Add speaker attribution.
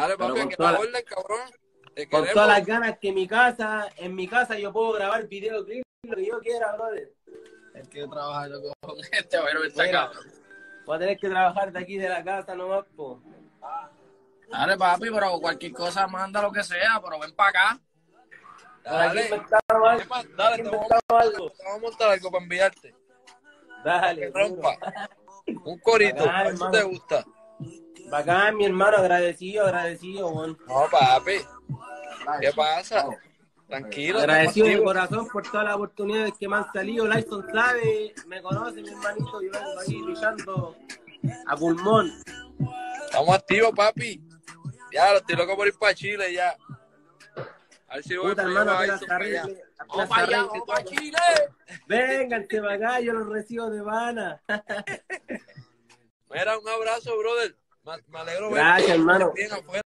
Speaker 1: Dale, papi,
Speaker 2: con
Speaker 1: que
Speaker 2: la-
Speaker 1: orden, cabrón. Te
Speaker 2: Con
Speaker 1: queremos.
Speaker 2: todas las ganas que en mi casa, en mi casa yo puedo grabar videoclips, lo que yo quiera, brother.
Speaker 3: Es que trabajar con este, pero está cabrón.
Speaker 2: Voy a tener que trabajar de aquí de la casa nomás, po.
Speaker 3: Dale, papi, pero cualquier cosa manda lo que sea, pero ven para acá.
Speaker 1: Dale.
Speaker 2: inventamos algo.
Speaker 1: Dale,
Speaker 2: Aquí
Speaker 1: te vamos,
Speaker 2: algo.
Speaker 1: te vamos a montar algo para enviarte.
Speaker 2: Dale.
Speaker 1: Que rompa. Un corito. A ver si
Speaker 2: hermano.
Speaker 1: te gusta.
Speaker 2: Bacán, mi hermano, agradecido, agradecido.
Speaker 1: No, papi. ¿Qué pasa? Tranquilo.
Speaker 2: Agradecido de corazón por todas las oportunidades que me han salido. Lyson sabe, me conoce, mi hermanito. Yo vengo ahí luchando a pulmón.
Speaker 1: Estamos activos, papi. Ya, lo estoy loco por ir para Chile ya. A ver si voy
Speaker 2: Puta, hermano,
Speaker 1: a
Speaker 2: arregle.
Speaker 3: Vamos para allá, vamos para. Chile.
Speaker 2: Vénganse para acá, yo los recibo de vana.
Speaker 1: Mira, un abrazo, brother. Me, alegro
Speaker 2: Gracias, hermano.
Speaker 1: bien afuera.